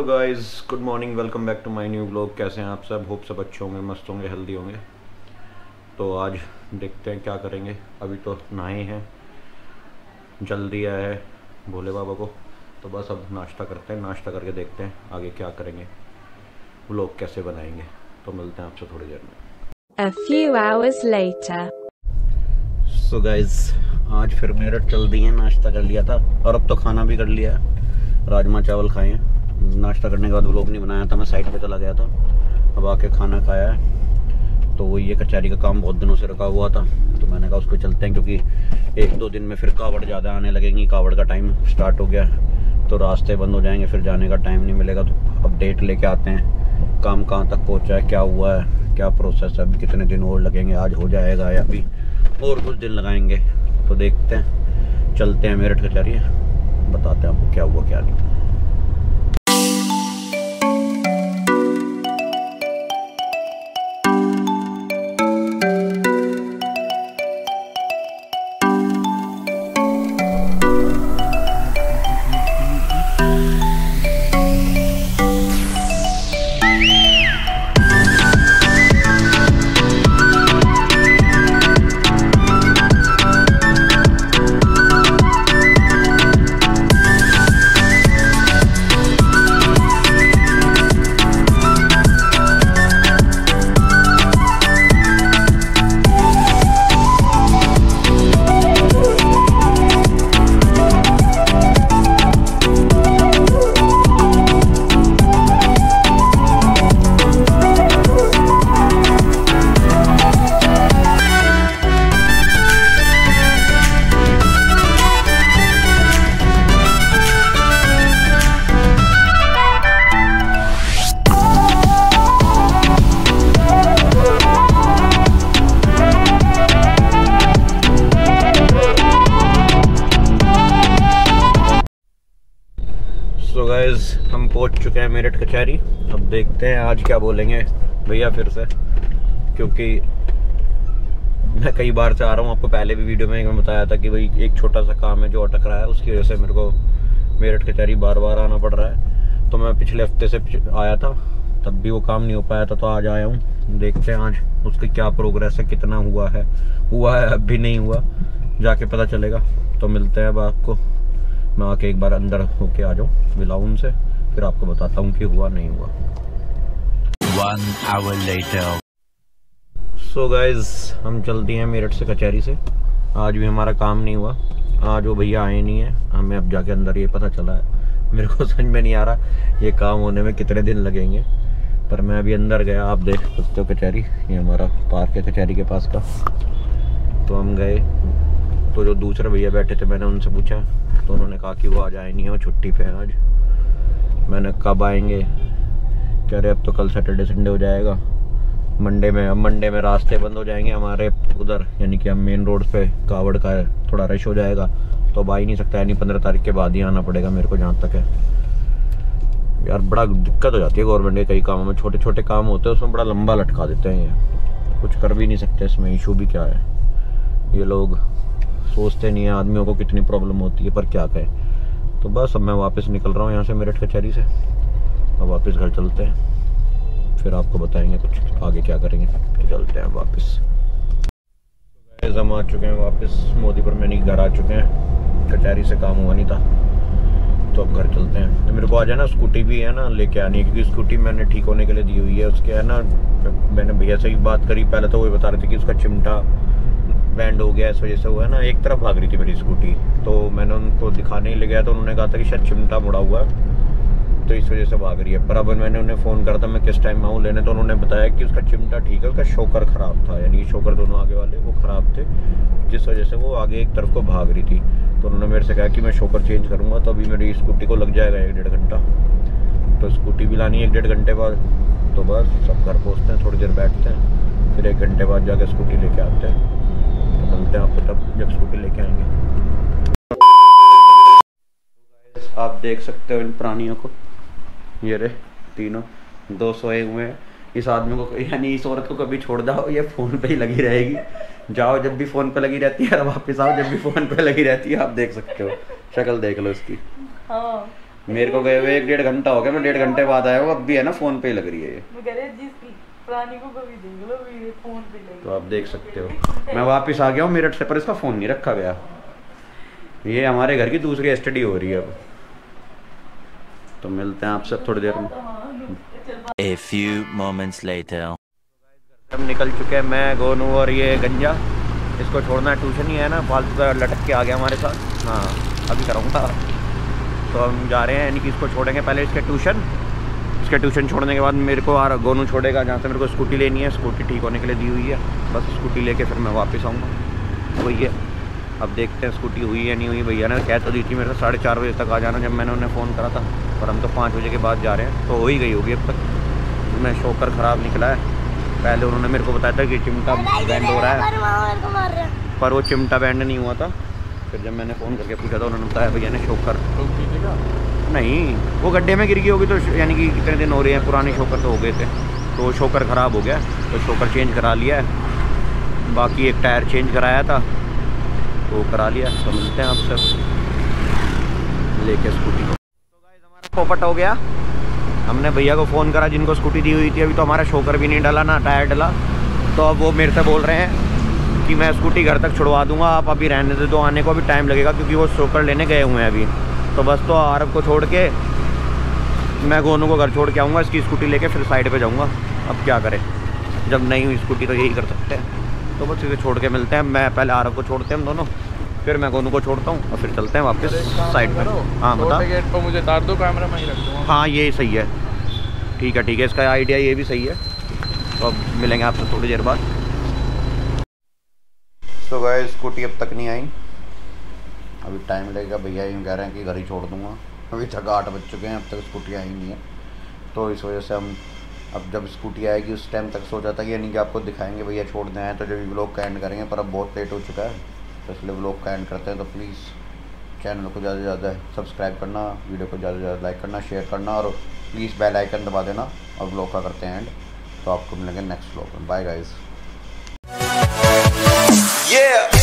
Hello guys good morning welcome back to my new blog. कैसे हैं आप सब? होप सब अच्छे होंगे मस्त होंगे हेल्दी होंगे। तो आज देखते हैं क्या करेंगे। अभी तो नहाए हैं जल्दी आया है भोले बाबा को। तो बस अब नाश्ता करते हैं नाश्ता करके देखते हैं आगे क्या करेंगे। ब्लॉग कैसे बनाएँगे तो मिलते हैं आपसे थोड़ी देर में। A few hours later. So guys आज फिर मेरठ चल दी है नाश्ता कर लिया था। और अब तो खाना भी कर लिया है। राजमा चावल खाए हैं। नाश्ता करने के बाद व्लॉग नहीं बनाया था, मैं साइड पे चला गया था। अब आके खाना खाया है। तो ये कचहरी का काम बहुत दिनों से रखा हुआ था। तो मैंने कहा उसको चलते हैं, क्योंकि एक दो दिन में फिर कावड़ ज़्यादा आने लगेंगी। कावड़ का टाइम स्टार्ट हो गया। तो रास्ते बंद हो जाएँगे, फिर जाने का टाइम नहीं मिलेगा। तो अपडेट लेके आते हैं। काम कहाँ तक पहुँचा है, क्या हुआ है, क्या प्रोसेस है, अभी कितने दिन और लगेंगे, आज हो जाएगा या अभी और कुछ दिन लगाएँगे। तो देखते हैं। चलते हैं, मेरठ कचहरी। बताते हैं आपको क्या हुआ, क्या नहीं। हम पहुँच चुके हैं मेरठ कचहरी। अब देखते हैं आज क्या बोलेंगे भैया फिर से, क्योंकि मैं कई बार से आ रहा हूँ, आपको पहले भी वीडियो में बताया था कि भाई एक छोटा सा काम है जो अटक रहा है, उसकी वजह से मेरे को मेरठ कचहरी बार बार आना पड़ रहा है। तो मैं पिछले हफ़्ते से आया था, तब भी वो काम नहीं हो पाया था तो आज आया हूँ, देखते हैं आज उसकी क्या प्रोग्रेस है, कितना हुआ है। हुआ है अब भी नहीं हुआ, जाके पता चलेगा। तो मिलते हैं अब आपको, मैं आके एक बार अंदर होके आ जाऊँ मिलाऊँ उनसे। फिर आपको बताता हूँ कि हुआ नहीं हुआ. सो गाइज़ हम चल दिए हैं मेरठ से कचहरी से। आज भी हमारा काम नहीं हुआ। आज वो भैया आए नहीं है। हमें अब जाके अंदर ये पता चला है। मेरे को समझ में नहीं आ रहा ये काम होने में कितने दिन लगेंगे। पर मैं अभी अंदर गया आप देख सकते हो कचहरी। ये हमारा पार्क है कचहरी के पास का। तो हम गए। तो जो दूसरे भैया बैठे थे मैंने उनसे पूछा। तो उन्होंने कहा कि वो आज आए नहीं है वो छुट्टी पे है आज। मैंने कब आएँगे? कह रहे, अब तो कल सैटरडे संडे हो जाएगा। मंडे में, अब मंडे में रास्ते बंद हो जाएँगे हमारे उधर। यानी कि हम मेन रोड पे कावड़ का थोड़ा रश हो जाएगा। तो अब आ ही नहीं सकता, यानी पंद्रह तारीख के बाद ही आना पड़ेगा मेरे को जहाँ तक है। यार, बड़ा दिक्कत हो जाती है गवर्नमेंट के कई कामों में। छोटे छोटे काम होते हैं, उसमें बड़ा लंबा लटका देते हैं ये। कुछ कर भी नहीं सकते इसमें इशू भी क्या है? ये लोग सोचते नहीं है, आदमियों को कितनी प्रॉब्लम होती है, पर क्या कहें। तो बस अब मैं वापस निकल रहा हूँ यहाँ से मेरठ कचहरी से। अब वापस घर चलते हैं। फिर आपको बताएँगे कुछ आगे क्या करेंगे। तो चलते हैं वापस। Guys, हम आ चुके हैं वापस। मोदीपुर में नहीं घर आ चुके हैं। कचहरी से काम हुआ नहीं था। तो अब घर चलते हैं। तो मेरे को आज है ना स्कूटी भी है ना लेके आनी है क्योंकि स्कूटी मैंने ठीक होने के लिए दी हुई है। उसके है ना मैंने भैया से ही बात करी पहले तो वही बता रहे थे कि उसका चिमटा बैंड हो गया, इस वजह से वो है ना, एक तरफ़ भाग रही थी मेरी स्कूटी तो मैंने उनको दिखाने ले गया तो उन्होंने कहा था कि शायद चिमटा मुड़ा हुआ है तो इस वजह से भाग रही है। पर अब मैंने उन्हें फ़ोन करा था, मैं किस टाइम आऊँ लेने तो उन्होंने बताया कि उसका चिमटा ठीक है, उसका शोकर ख़राब था, यानी शोकर दोनों आगे वाले, वो ख़राब थे, जिस वजह से वो आगे एक तरफ़ को भाग रही थी। तो उन्होंने मेरे से कहा कि मैं शोकर चेंज करूँगा तो अभी मेरी स्कूटी को लग जाएगा एक डेढ़ घंटा। तो स्कूटी भी लानी है एक डेढ़ घंटे बाद तो बस, सब घर पहुँचते हैं, थोड़ी देर बैठते हैं, फिर एक घंटे बाद जाके स्कूटी लेके आते हैं। मिलते हैं आपको तब जब स्कूटी लेके आएँगे। आप देख सकते हो इन प्राणियों को। ये रे तीनों दो सोए हुए हैं। इस आदमी को यानी इस औरत को कभी छोड़ जाओ ये फ़ोन पे ही लगी रहेगी। जाओ जब भी फ़ोन पे लगी रहती है और वापस आओ जब भी फ़ोन पे लगी रहती है आप देख सकते हो। शक्ल देख लो इसकी। हाँ। मेरे को गए हुए एक डेढ़ घंटा हो गया मैं डेढ़ घंटे बाद आया हूँ अब भी है ना फ़ोन पे ही लग रही है ये। तो आप देख सकते हो। मैं वापस आ गया हूँ मेरठ से पर इसका फ़ोन नहीं रखा गया। ये हमारे घर की दूसरी स्टडी हो रही है अब। तो मिलते हैं आपसे थोड़ी देर में। A few moments later. हम निकल चुके हैं मैं गोनू और ये गंजा। इसको छोड़ना ट्यूशन ही है ना फालतू का लटक के आ गया हमारे साथ। हाँ अभी करूँगा तो हम जा रहे हैं यानी कि इसको छोड़ेंगे पहले इसके ट्यूशन। इसके ट्यूशन छोड़ने के बाद मेरे को आ गोनू छोड़ेगा जहाँ से मेरे को स्कूटी लेनी है। स्कूटी ठीक होने के लिए दी हुई है। बस स्कूटी लेके फिर मैं वापस आऊँगा। वही है। अब देखते हैं स्कूटी हुई या नहीं हुई। भैया ने कह तो दी थी मेरे से साढ़े चार बजे तक आ जाना जब मैंने उन्हें फ़ोन करा था। पर हम तो पाँच बजे के बाद जा रहे हैं। तो हो ही गई होगी अब तक। मैं शोकर ख़राब निकला है। पहले उन्होंने मेरे को बताया था कि चिमटा बैंड हो रहा है। पर वो चिमटा बैंड नहीं हुआ था। फिर जब मैंने फ़ोन करके पूछा था उन्होंने बताया भैया ने शोकर नहीं वो गड्ढे में गिर गई होगी तो यानी कि कितने दिन हो रहे हैं पुराने शोकर तो हो गए थे। तो शोकर ख़राब हो गया तो शोकर चेंज करा लिया है। बाकी एक टायर चेंज कराया था तो करा लिया। तो मिलते हैं आपसे लेके स्कूटी को। तो हमारा पोपट हो गया। हमने भैया को फ़ोन करा जिनको स्कूटी दी हुई थी अभी तो हमारा शोकर भी नहीं डाला ना टायर डला। तो अब वो मेरे से बोल रहे हैं कि मैं स्कूटी घर तक छुड़वा दूँगा आप अभी रहने दे दो आने को अभी टाइम लगेगा क्योंकि वो शोकर लेने गए हुए हैं अभी। तो बस तो आरब को छोड़ के मैं गोनू को घर छोड़ के आऊँगा इसकी स्कूटी लेके फिर साइड पे जाऊँगा। अब क्या करें? जब नहीं हुई स्कूटी तो यही कर सकते हैं। तो बस इसे छोड़ के मिलते हैं। मैं पहले आरब को छोड़ते हैं हम दोनों फिर मैं गोनू को छोड़ता हूँ और फिर चलते हैं वापस साइड पर हाँ बता। गेट पर मुझे तार दो कैमरा मैं ही रख दूँगा। हाँ ये सही है। ठीक है ठीक है इसका आइडिया ये भी सही है। तो अब मिलेंगे आपसे थोड़ी देर बाद। सो गए स्कूटी अब तक नहीं आई। अभी टाइम लगेगा, भैया यूँ कह रहे हैं कि घर ही छोड़ दूँगा। अभी तक आठ बज चुके हैं, अब तक स्कूटी आई नहीं है। तो इस वजह से हम अब जब स्कूटी आएगी, उस टाइम तक सोचा था कि यानी कि आपको दिखाएँगे, भैया छोड़ दें तो जब व्लॉग का एंड करेंगे, पर अब बहुत लेट हो चुका है। तो इसलिए व्लॉग का एंड करते हैं तो प्लीज़ चैनल को ज़्यादा से ज़्यादा सब्सक्राइब करना वीडियो को ज़्यादा से ज़्यादा लाइक करना शेयर करना, और प्लीज़ बेल आइकन दबा देना, और ब्लॉग का करते हैं एंड तो आपको मिलेंगे नेक्स्ट व्लॉग में। Bye guys Yeah.